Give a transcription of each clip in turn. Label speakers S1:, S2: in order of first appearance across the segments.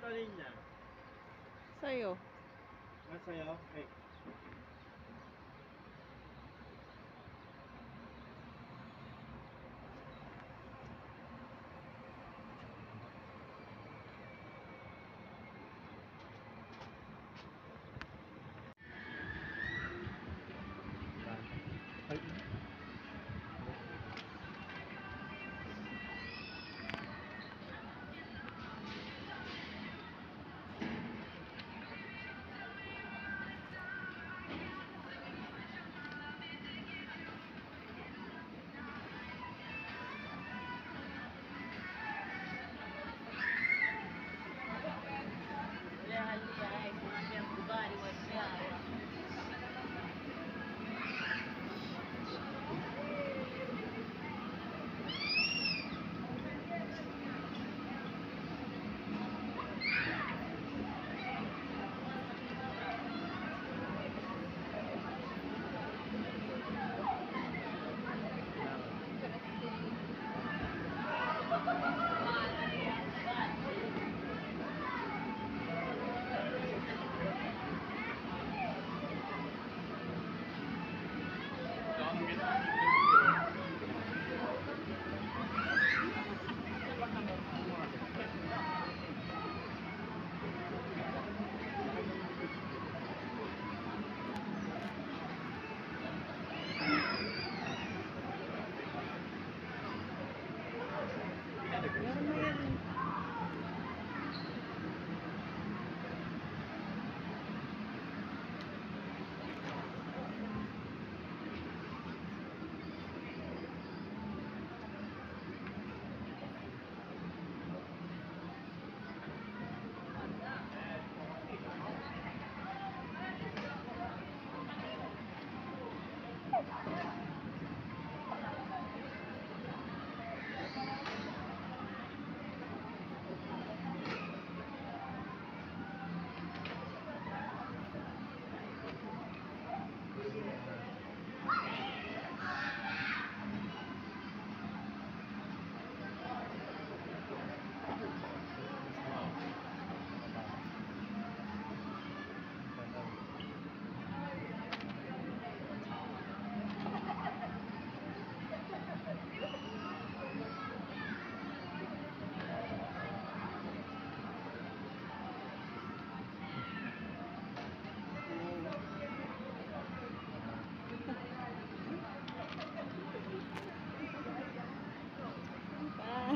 S1: Kanina. Ano?
S2: Sa'yo.
S1: Ah, sa'yo? Okay.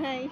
S2: 看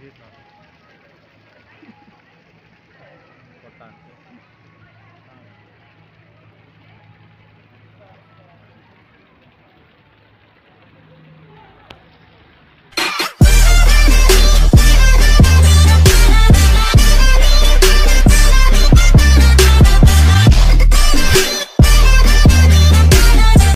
S1: Vietnam.